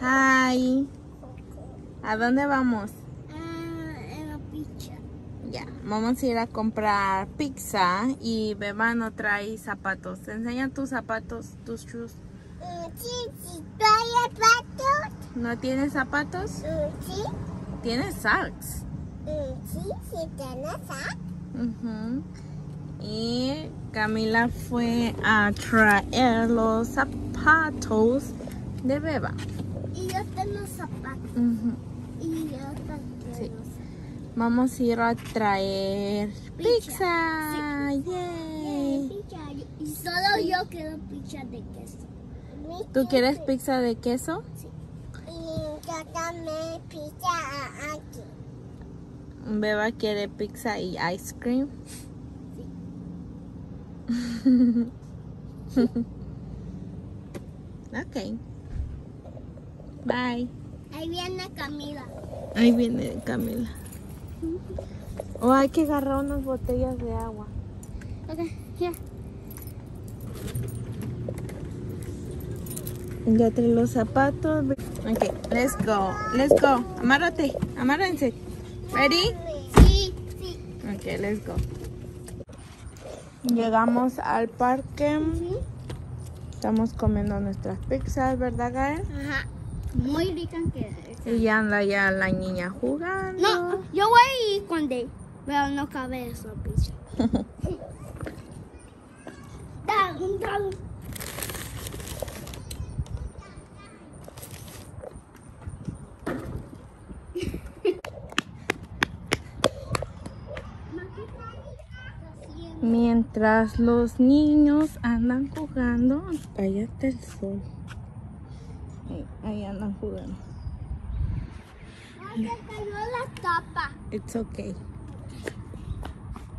ahí? ¿A dónde vamos? Ah, en la pizza. Ya, vamos a ir a comprar pizza y Beba no trae zapatos. ¿Te enseña tus zapatos, tus shoes? Mm, Sí, sí, trae zapatos. ¿No tienes zapatos? Mm, Sí, Tienes socks. mm, sí, sí, tiene sac. Ujú. Y Camila fue a traer los zapatos de Beba. Y zapatos. Ujú. Y yo también Sí. Vamos a ir a traer Pizza. pizza. Yay. Pizza. Y solo yo quiero pizza de queso. ¿Tú quieres pizza de queso? Y yo también pizza aquí. Beba quiere pizza y ice cream. ok. Bye. Ahí viene Camila. Ahí viene Camila. O hay que agarrar unas botellas de agua. Ok, ya. Ya trae los zapatos. Ok, let's go. Let's go. Amárrate. Amárrense. Ready? Sí, sí. Ok, let's go. Llegamos al parque. Estamos comiendo nuestras pizzas, ¿verdad, Gael? Ajá. Muy rica que Y ya anda ya la niña jugando. No, yo voy a ir con Dave, pero no cabe eso, dan. Mientras los niños andan jugando, allá está el sol. Ahí, ahí andan jugando. Ay, se cayó la tapa. It's okay.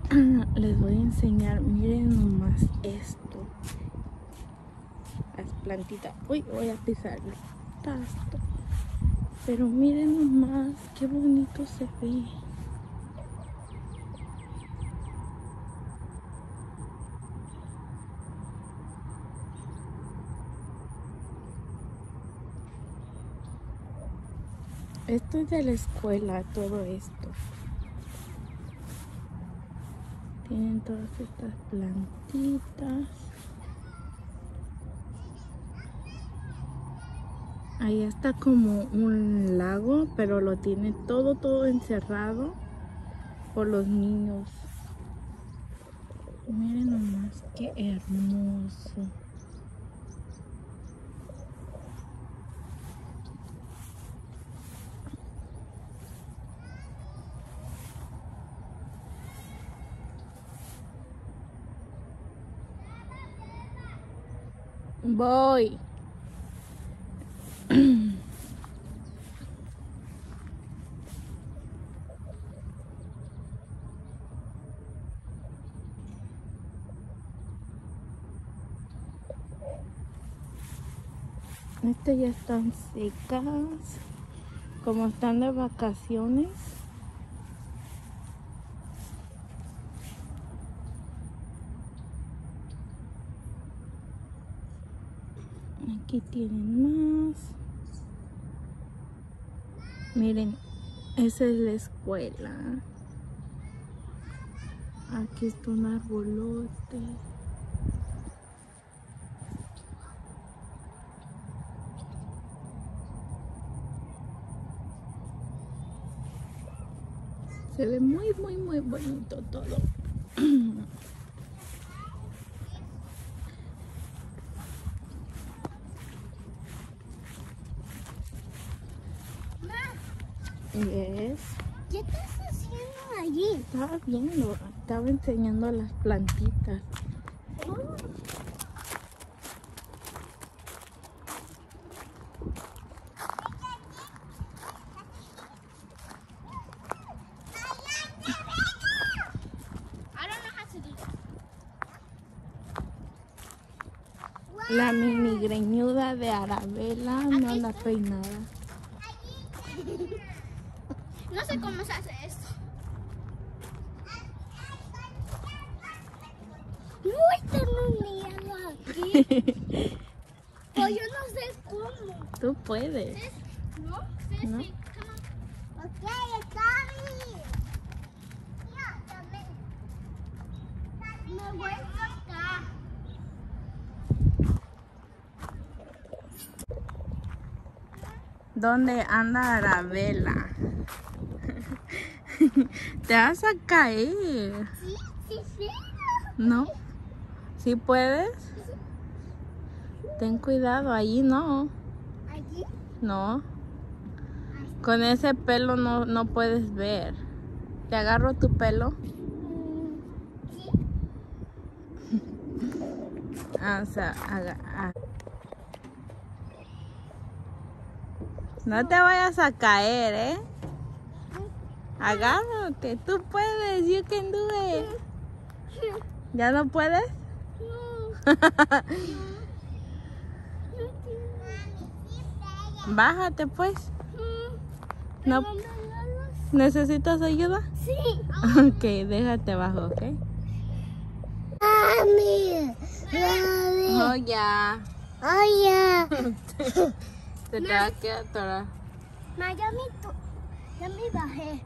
Les voy a enseñar, miren nomás esto. Las plantitas. Uy, voy a pisar el pasto. Pero miren nomás, qué bonito se ve. Esto es de la escuela, todo esto. Tienen todas estas plantitas. Ahí está como un lago, pero lo tiene todo, todo encerrado por los niños. Miren nomás, qué hermoso. Voy. Estas ya están secas. Como están de vacaciones. Tienen más. Miren, esa es la escuela. Aquí está un arbolote. Se ve muy, muy, muy bonito todo. Yes. ¿Qué estás haciendo allí? Estaba viendo, estaba enseñando las plantitas. That. La mini greñuda de Arabella no anda peinada. No sé cómo se hace esto. Uy, tengo miedo aquí. Pues yo no sé cómo. Tú puedes. No, No. También. Me voy a sacar. ¿Dónde anda Arabella? Te vas a caer. Sí, sí, sí. ¿No? ¿Sí puedes? Ten cuidado, allí no. Allí. No. Con ese pelo no, no puedes ver. Te agarro tu pelo. Mm, Sí. O sea, aga-. No te vayas a caer, ¿eh? Agárrate, tú puedes, you can do it. ¿Ya no puedes? Bájate pues. No. ¿Necesitas ayuda? Sí. Ok, déjate abajo, ¿ok? Mami. Mami. Oh, ya. Oye. Se te va a quedar atorada. Ma, ya me, ya me bajé.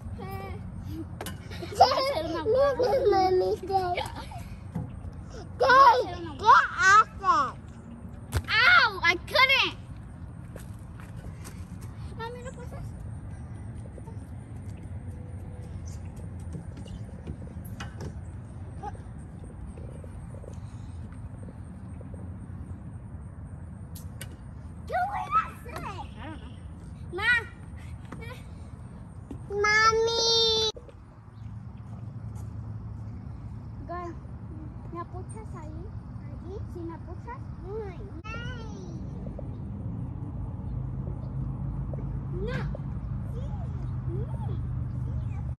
This is mommy's day. Day, get off. Ow, I couldn't. Girl, ¿me apuchas ahí? ¿Allí? ¿Sí me apuchas?